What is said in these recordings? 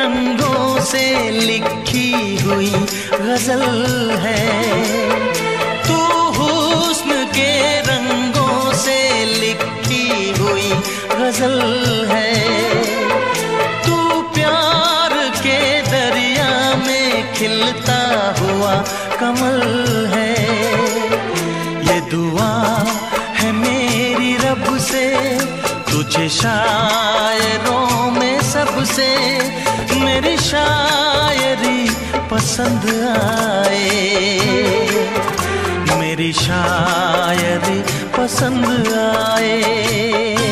रंगों से लिखी हुई गज़ल है। तू हुस्न के रंगों से लिखी हुई गज़ल है। तू प्यार के दरिया में खिलता हुआ कमल है। ये दुआ है मेरी रब से, तुझे शायरों में सबसे मेरी शायरी पसंद आए। मेरी शायरी पसंद आए।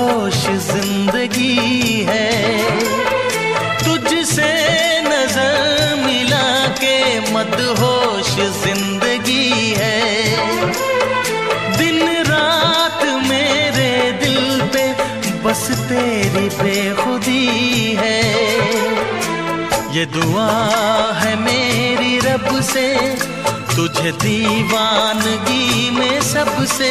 मदहोश ज़िंदगी है। तुझसे नज़र मिला के मदहोश ज़िंदगी है। दिन रात मेरे दिल पे बस तेरी बेखुदी है। ये दुआ है मेरी रब से, तुझे दीवानगी में सबसे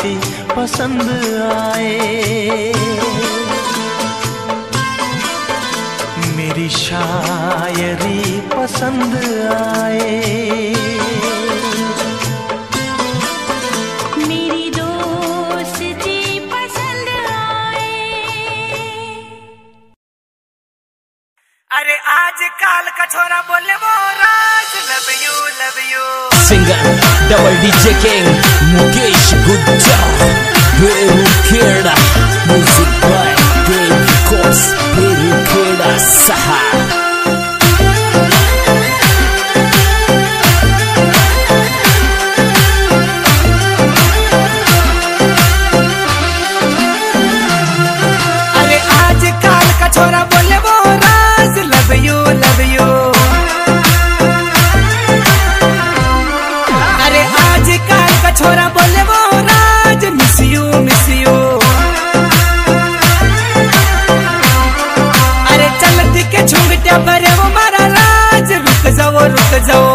साथी पसंद आए। मेरी शायरी पसंद आए। अरे आज कठोरा बोले singer double DJ king Mukesh Gujjar वर जाऊ